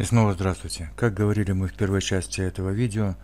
И снова здравствуйте. Как говорили мы в первой части этого видео,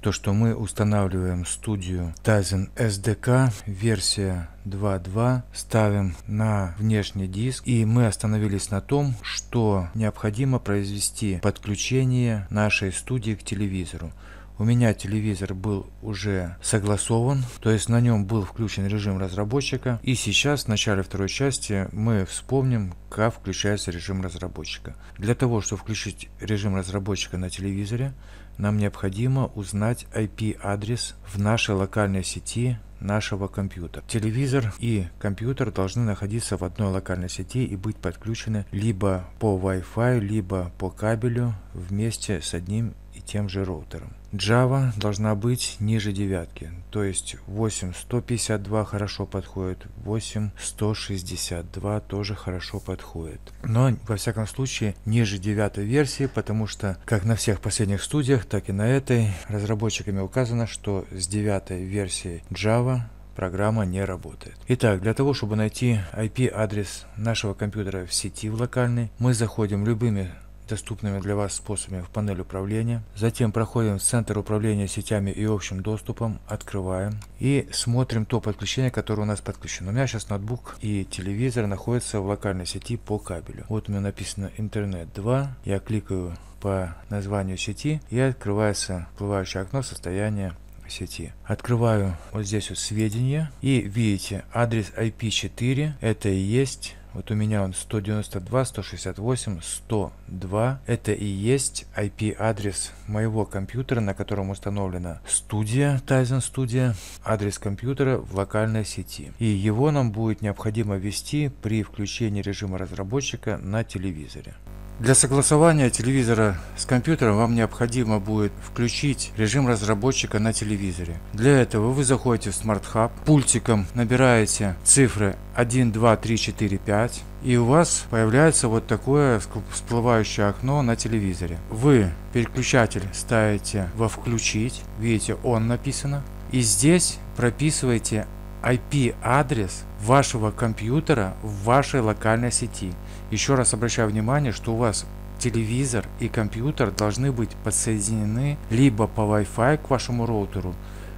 то что мы устанавливаем студию Tizen SDK версия 2.2, ставим на внешний диск и мы остановились на том, что необходимо произвести подключение нашей студии к телевизору. У меня телевизор был уже согласован, то есть на нем был включен режим разработчика. И сейчас в начале второй части мы вспомним, как включается режим разработчика. Для того, чтобы включить режим разработчика на телевизоре, нам необходимо узнать IP-адрес в нашей локальной сети нашего компьютера. Телевизор и компьютер должны находиться в одной локальной сети и быть подключены либо по Wi-Fi, либо по кабелю вместе с одним тем же роутером. Java должна быть ниже девятки, то есть 8152 хорошо подходит, 8162 тоже хорошо подходит. Но во всяком случае ниже девятой версии, потому что как на всех последних студиях, так и на этой разработчиками указано, что с девятой версии Java программа не работает. Итак, для того, чтобы найти IP-адрес нашего компьютера в сети в локальной, мы заходим любыми доступными для вас способами в панель управления. Затем проходим в центр управления сетями и общим доступом, открываем и смотрим то подключение, которое у нас подключено. У меня сейчас ноутбук и телевизор находятся в локальной сети по кабелю. Вот у меня написано интернет 2. Я кликаю по названию сети и открывается всплывающее окно состояния сети. Открываю вот здесь вот сведения и видите адрес IP4 это и есть вот у меня он 192, 168, 102. Это и есть IP-адрес моего компьютера, на котором установлена студия, Tizen Studio, адрес компьютера в локальной сети. И его нам будет необходимо ввести при включении режима разработчика на телевизоре. Для согласования телевизора с компьютером вам необходимо будет включить режим разработчика на телевизоре. Для этого вы заходите в Smart Hub, пультиком набираете цифры 1, 2, 3, 4, 5 и у вас появляется вот такое всплывающее окно на телевизоре. Вы переключатель ставите во включить, видите он написано, и здесь прописываете IP-адрес вашего компьютера в вашей локальной сети. Еще раз обращаю внимание, что у вас телевизор и компьютер должны быть подсоединены либо по Wi-Fi к вашему роутеру,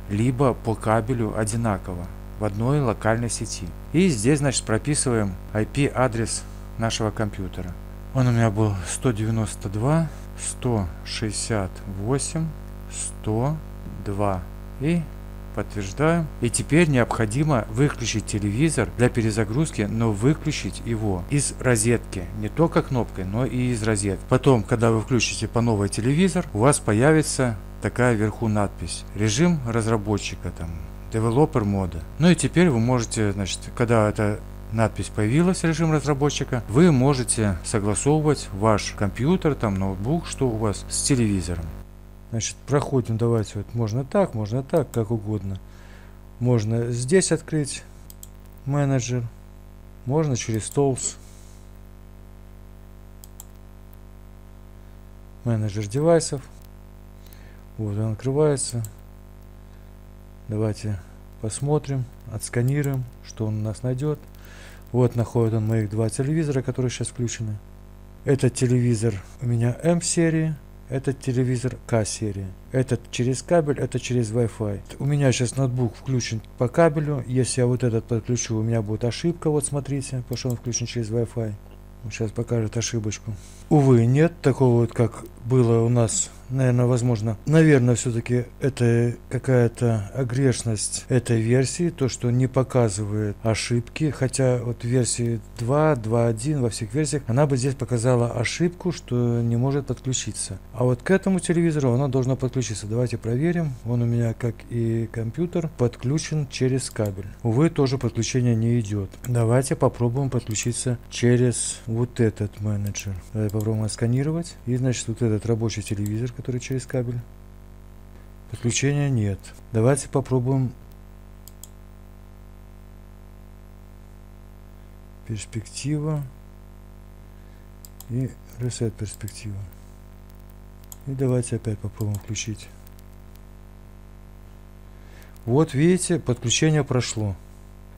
либо по кабелю одинаково в одной локальной сети. И здесь, значит, прописываем IP-адрес нашего компьютера. Он у меня был 192, 168, 102. И Подтверждаем. И теперь необходимо выключить телевизор для перезагрузки, но выключить его из розетки. Не только кнопкой, но и из розетки. Потом, когда вы включите по новый телевизор, у вас появится такая вверху надпись. Режим разработчика там. Developer мода. Ну и теперь вы можете, значит, когда эта надпись появилась, режим разработчика, вы можете согласовывать ваш компьютер, там ноутбук, что у вас с телевизором. Значит, проходим, давайте, вот можно так, можно так, как угодно. Можно здесь открыть менеджер, можно через Tools, менеджер девайсов. Вот он открывается. Давайте посмотрим, отсканируем, что он у нас найдет. Вот находит он моих два телевизора, которые сейчас включены. Этот телевизор у меня M-серии. Этот телевизор К-серии. Этот через кабель, это через Wi-Fi. У меня сейчас ноутбук включен по кабелю. Если я вот этот подключу, у меня будет ошибка. Вот смотрите, потому что он включен через Wi-Fi. Сейчас покажет ошибочку. Увы, нет такого вот, как было у нас наверное, возможно. Наверное, все-таки это какая-то огрешность этой версии, то, что не показывает ошибки, хотя вот версии 2, 2.1, во всех версиях, она бы здесь показала ошибку, что не может подключиться. А вот к этому телевизору она должна подключиться. Давайте проверим. Он у меня, как и компьютер, подключен через кабель. Увы, тоже подключение не идет. Давайте попробуем подключиться через вот этот менеджер. Давайте попробуем отсканировать. И, значит, вот этот рабочий телевизор, который через кабель. Подключения нет. Давайте попробуем перспектива и reset перспектива. И давайте опять попробуем включить. Вот видите, подключение прошло.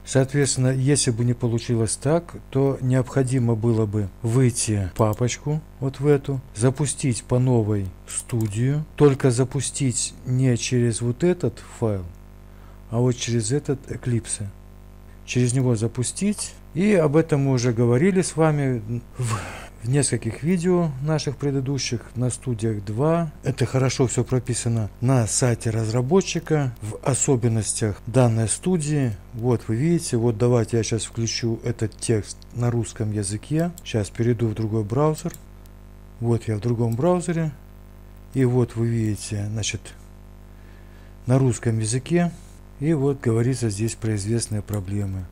Соответственно, если бы не получилось так, то необходимо было бы выйти папочку, вот в эту, запустить по новой студию, только запустить не через вот этот файл, а вот через этот Eclipse. Через него запустить, и об этом мы уже говорили с вами в в нескольких видео наших предыдущих на студиях 2. Это хорошо все прописано на сайте разработчика, в особенностях данной студии. Вот вы видите, вот давайте я сейчас включу этот текст на русском языке. Сейчас перейду в другой браузер. Вот я в другом браузере. И вот вы видите, значит, на русском языке. И вот говорится здесь про известные проблемы.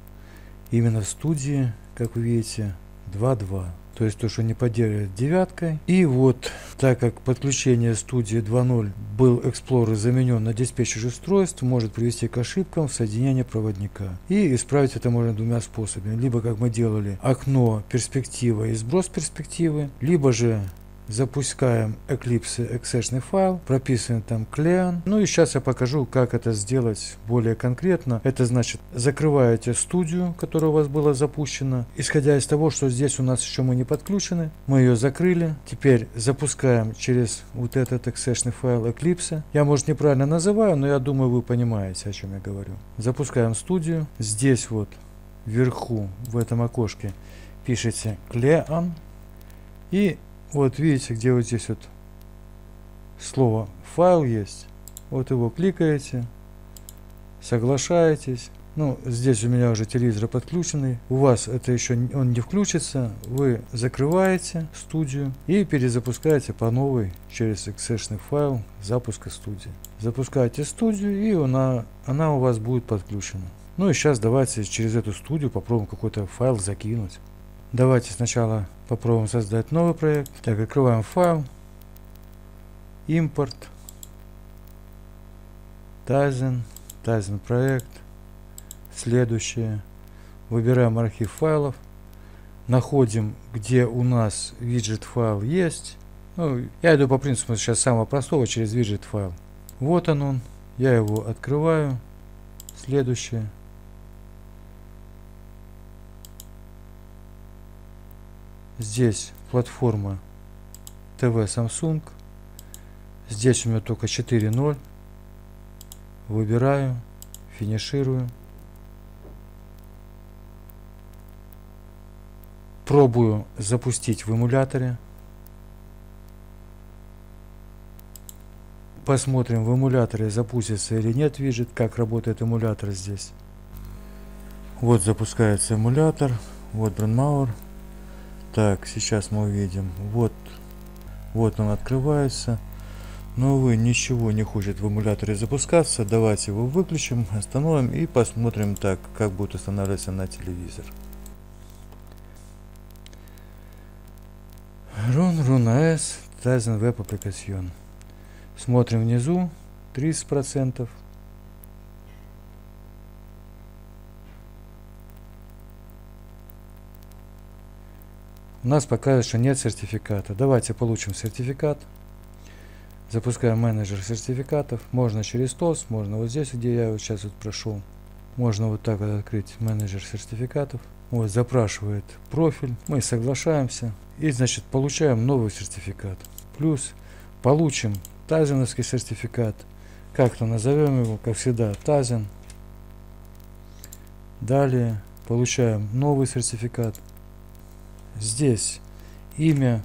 Именно в студии, как вы видите, 2.2 то есть то, что не поддерживает девяткой. И вот, так как подключение студии 2.0 был Explorer заменен на диспетчер устройств, может привести к ошибкам в соединении проводника. И исправить это можно двумя способами. Либо, как мы делали, окно перспектива и сброс перспективы, либо же запускаем Eclipse exec файл, прописываем там clean. Ну и сейчас я покажу, как это сделать более конкретно. Это значит, закрываете студию, которая у вас была запущена. Исходя из того, что здесь у нас еще мы не подключены, мы ее закрыли. Теперь запускаем через вот этот exec файл Eclipse. Я, может, неправильно называю, но я думаю, вы понимаете, о чем я говорю. Запускаем студию. Здесь вот вверху, в этом окошке, пишите clean. И вот видите, где вот здесь вот слово файл есть. Вот его кликаете, соглашаетесь. Ну, здесь у меня уже телевизор подключенный. У вас это еще он не включится. Вы закрываете студию и перезапускаете по новой через эксешный файл запуска студии. Запускаете студию и она, она у вас будет подключена. Ну и сейчас давайте через эту студию попробуем какой-то файл закинуть. Давайте сначала попробуем создать новый проект. Так, открываем файл. Импорт. Tizen. Tizen проект. Следующее. Выбираем архив файлов. Находим, где у нас виджет файл есть. Ну, я иду по принципу сейчас самого простого через виджет файл. Вот он он. Я его открываю. Следующее. Здесь платформа ТВ Samsung. Здесь у меня только 4.0. Выбираю, финиширую. Пробую запустить в эмуляторе. Посмотрим в эмуляторе запустится или нет виджет, как работает эмулятор здесь. Вот запускается эмулятор. Вот Brandmauer. Так, сейчас мы увидим. Вот, вот он открывается. Но, увы, ничего не хочет в эмуляторе запускаться. Давайте его выключим, остановим и посмотрим так, как будет устанавливаться на телевизор. Run, Run AS, Tizen Web Application. Смотрим внизу, 30%. У нас пока еще нет сертификата. Давайте получим сертификат. Запускаем менеджер сертификатов. Можно через ТОС, можно вот здесь, где я вот сейчас вот прошел. Можно вот так вот открыть менеджер сертификатов. Вот, запрашивает профиль. Мы соглашаемся. И, значит, получаем новый сертификат. Плюс получим тазиновский сертификат. Как-то назовем его, как всегда, тазин. Далее получаем новый сертификат. Здесь имя,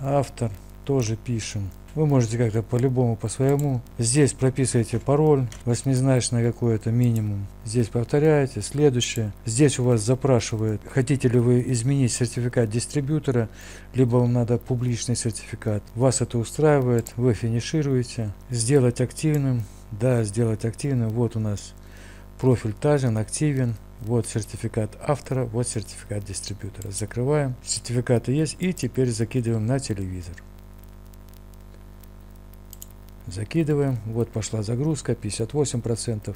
автор тоже пишем. Вы можете как-то по-любому, по-своему. Здесь прописываете пароль, восьмизначный какой-то минимум. Здесь повторяете. Следующее. Здесь у вас запрашивает, хотите ли вы изменить сертификат дистрибьютора, либо вам надо публичный сертификат. Вас это устраивает, вы финишируете. Сделать активным. Да, сделать активным. Вот у нас профиль Тазин активен. Вот сертификат автора, вот сертификат дистрибьютора. Закрываем. Сертификаты есть и теперь закидываем на телевизор. Закидываем. Вот пошла загрузка. 58%.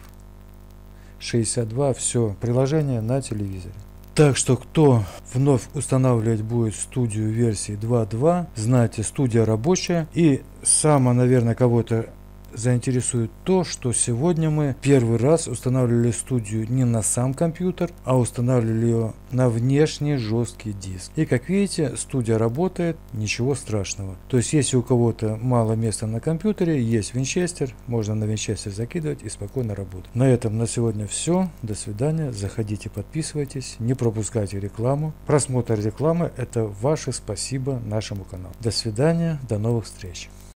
62%. Все. Приложение на телевизоре. Так что кто вновь устанавливать будет студию версии 2.2, знайте, студия рабочая. И само, наверное, кого-то заинтересует то, что сегодня мы первый раз устанавливали студию не на сам компьютер, а устанавливали ее на внешний жесткий диск. И как видите, студия работает, ничего страшного. То есть, если у кого-то мало места на компьютере, есть винчестер, можно на винчестер закидывать и спокойно работать. На этом на сегодня все. До свидания. Заходите, подписывайтесь, не пропускайте рекламу. Просмотр рекламы – это ваше спасибо нашему каналу. До свидания, до новых встреч.